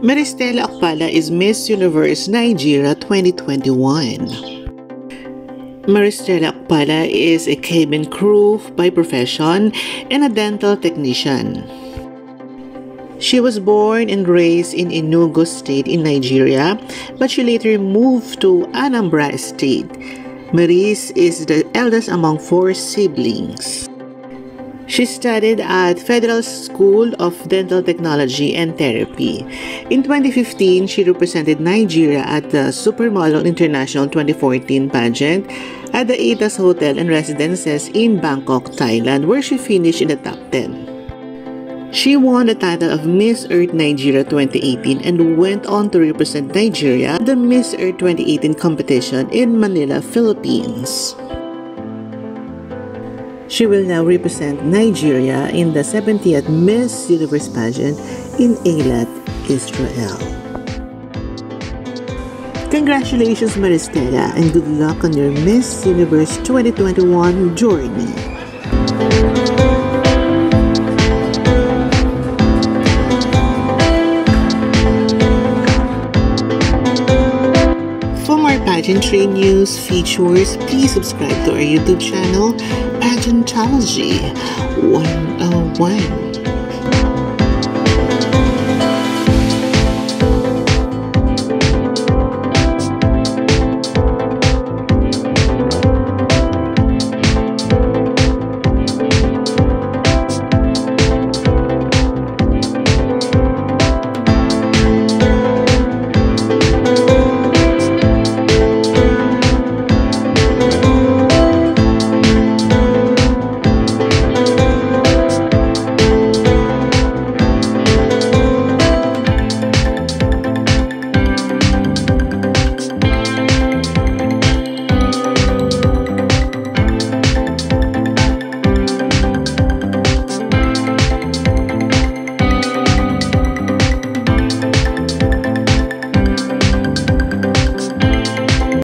Maristella Okpala is Miss Universe Nigeria 2021. Maristella Okpala is a cabin crew by profession and a dental technician. She was born and raised in Enugu State in Nigeria, but she later moved to Anambra State. Maris is the eldest among four siblings. She studied at Federal School of Dental Technology and Therapy. In 2015, she represented Nigeria at the Supermodel International 2014 pageant at the Itas Hotel and Residences in Bangkok, Thailand, where she finished in the top 10. She won the title of Miss Earth Nigeria 2018 and went on to represent Nigeria at the Miss Earth 2018 competition in Manila, Philippines. She will now represent Nigeria in the 70th Miss Universe pageant in Eilat, Israel. Congratulations, Maristella, and good luck on your Miss Universe 2021 journey. Pageantry news features, please subscribe to our YouTube channel, Pageanthology 101.